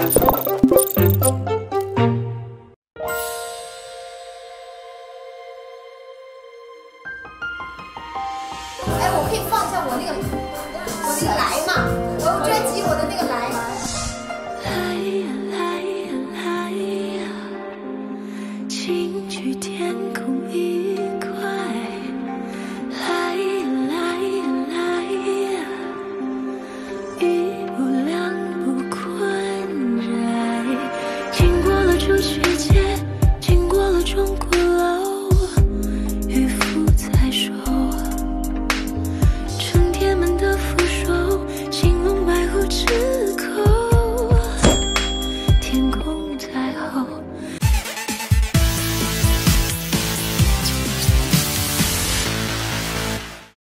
哎，我可以放下我那个我那个来嘛，我专辑我的那个来。来呀来呀来呀，请去天空一块。来呀来呀来呀，一这世界经过了中鼓楼，渔夫在说，春天们的扶手，青龙白虎之口，天空。